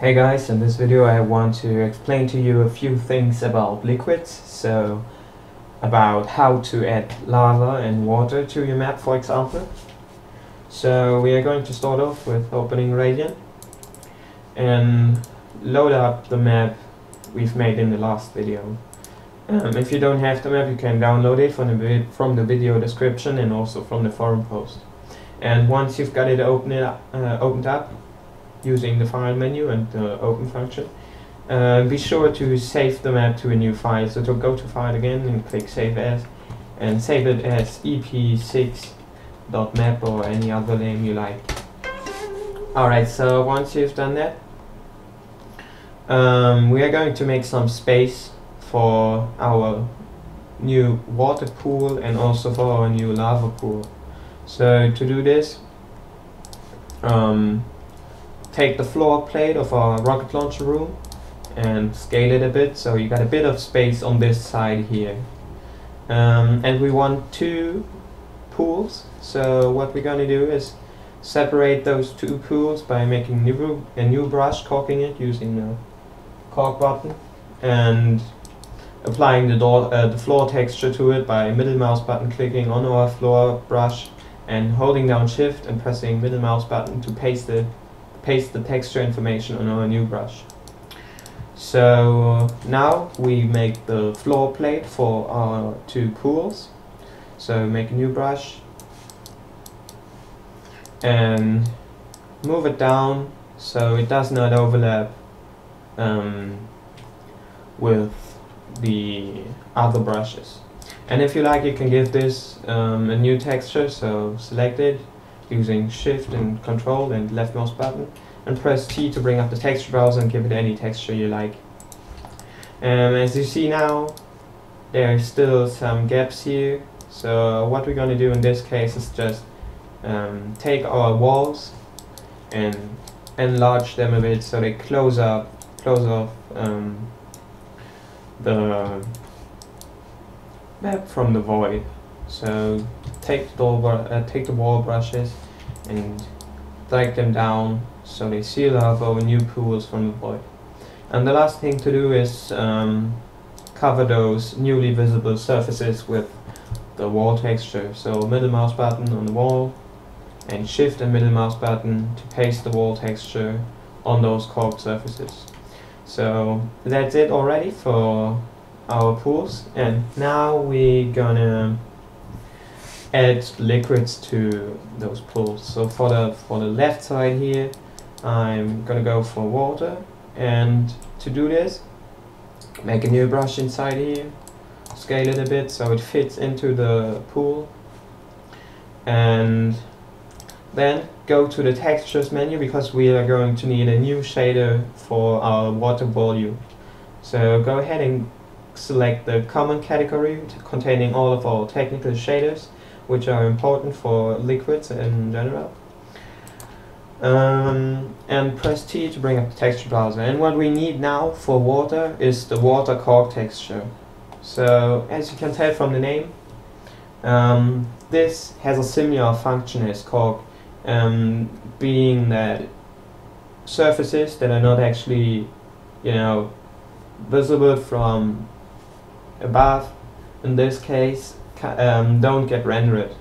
Hey guys, in this video I want to explain to you a few things about liquids, so about how to add lava and water to your map for example. So we are going to start off with opening Radiant and load up the map we've made in the last video. Um, if you don't have the map you can download it from the, from the video description and also from the forum post. And once you've got it, open it up, uh, opened up using the file menu and the open function. Uh, be sure to save the map to a new file. So to go to file again and click save as and save it as ep6.map or any other name you like. Alright, so once you've done that, um, we are going to make some space for our new water pool and also for our new lava pool. So to do this, um, take the floor plate of our rocket launcher room and scale it a bit. So you got a bit of space on this side here. Um, and we want two pools. So what we're gonna do is separate those two pools by making new, a new brush caulking it using the caulk button and applying the, door, uh, the floor texture to it by middle mouse button clicking on our floor brush and holding down shift and pressing middle mouse button to paste the paste the texture information on our new brush. So now we make the floor plate for our two pools. So make a new brush and move it down so it does not overlap um, with the other brushes. And if you like you can give this um, a new texture, so select it, using shift and control and left mouse button and press T to bring up the texture browser and give it any texture you like. Um, as you see now there are still some gaps here so what we're going to do in this case is just um, take our walls and enlarge them a bit so they close up close off um, the map from the void so take the, uh, take the wall brushes and drag them down so they seal up our new pools from the void. And the last thing to do is um, cover those newly visible surfaces with the wall texture. So middle mouse button on the wall and shift and middle mouse button to paste the wall texture on those caulked surfaces. So that's it already for our pools and now we're gonna add liquids to those pools. So for the for the left side here, I'm gonna go for water, and to do this, make a new brush inside here, scale it a bit so it fits into the pool, and then go to the textures menu because we are going to need a new shader for our water volume. So go ahead and select the common category containing all of our technical shaders which are important for liquids in general. Um, and press T to bring up the texture browser. And what we need now for water is the water caulk texture. So as you can tell from the name, um, this has a similar function as caulk, um, being that surfaces that are not actually, you know, visible from above, in this case, um, don't get rendered.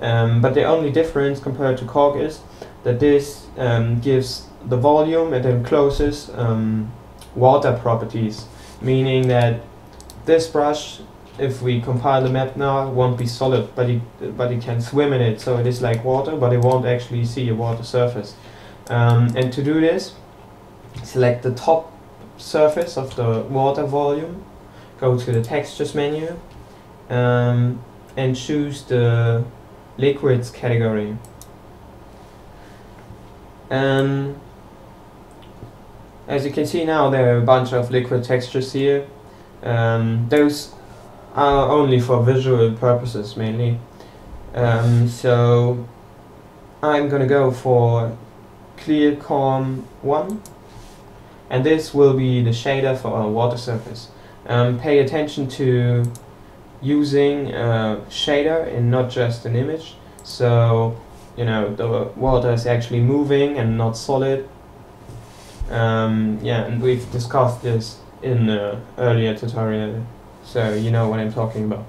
Um, but the only difference compared to caulk is that this um, gives the volume and encloses um, water properties, meaning that this brush, if we compile the map now, won't be solid, but it, but it can swim in it, so it is like water, but it won't actually see a water surface. Um, and to do this, select the top surface of the water volume, go to the textures menu, um, and choose the liquids category. And as you can see now there are a bunch of liquid textures here. Um, those are only for visual purposes mainly. Um, so I'm gonna go for clear calm 1 and this will be the shader for our water surface. Um, pay attention to using a shader and not just an image. So, you know, the water is actually moving and not solid. Um, yeah, and we've discussed this in the earlier tutorial, so you know what I'm talking about.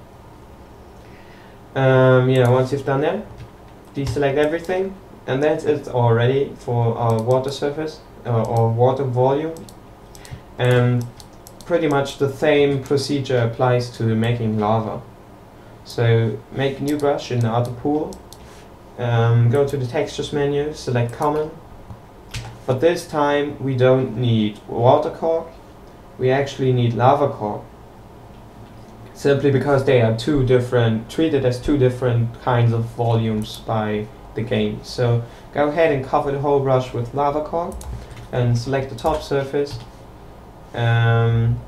Um, yeah, once you've done that, deselect everything, and that's it already for our water surface uh, or water volume. And pretty much the same procedure applies to making lava. So make new brush in the other pool, um, go to the textures menu, select common, but this time we don't need water caulk, we actually need lava caulk. Simply because they are two different, treated as two different kinds of volumes by the game. So go ahead and cover the whole brush with lava caulk and select the top surface. Um,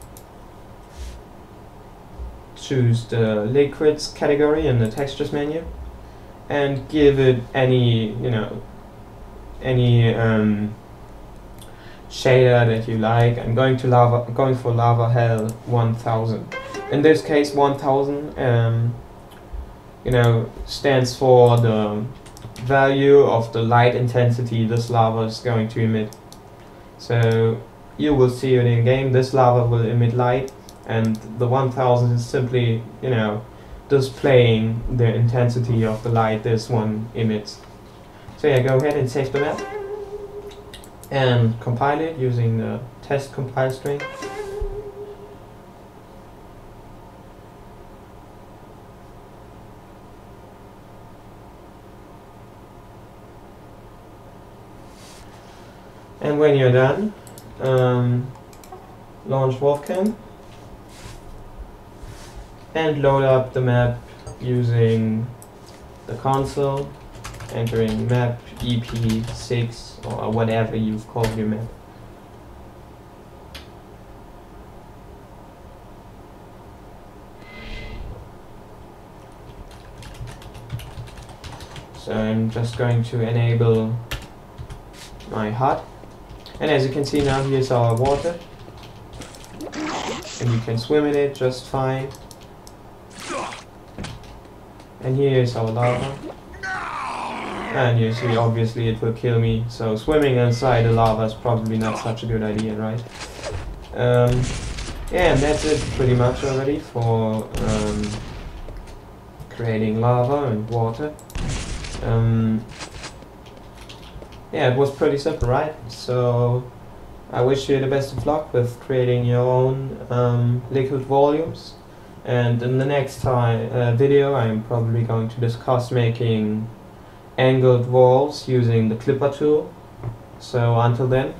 choose the liquids category in the textures menu and give it any, you know, any um, shader that you like. I'm going to lava, going for lava hell 1000. In this case, 1000, um, you know, stands for the value of the light intensity this lava is going to emit. So you will see it in game. This lava will emit light, and the 1000 is simply, you know, displaying the intensity of the light this one emits. So yeah, go ahead and save the map and compile it using the test compile string. And when you're done, um, launch Wolfcam and load up the map using the console, entering map EP6 or whatever you've called your map. So I'm just going to enable my HUD and as you can see now here's our water and you can swim in it just fine and here is our lava. And you see, obviously it will kill me. So swimming inside the lava is probably not such a good idea, right? Um, yeah, and that's it pretty much already for um, creating lava and water. Um, yeah, it was pretty simple, right? So I wish you the best of luck with creating your own um, liquid volumes. And in the next time uh, video I'm probably going to discuss making angled walls using the clipper tool. So until then,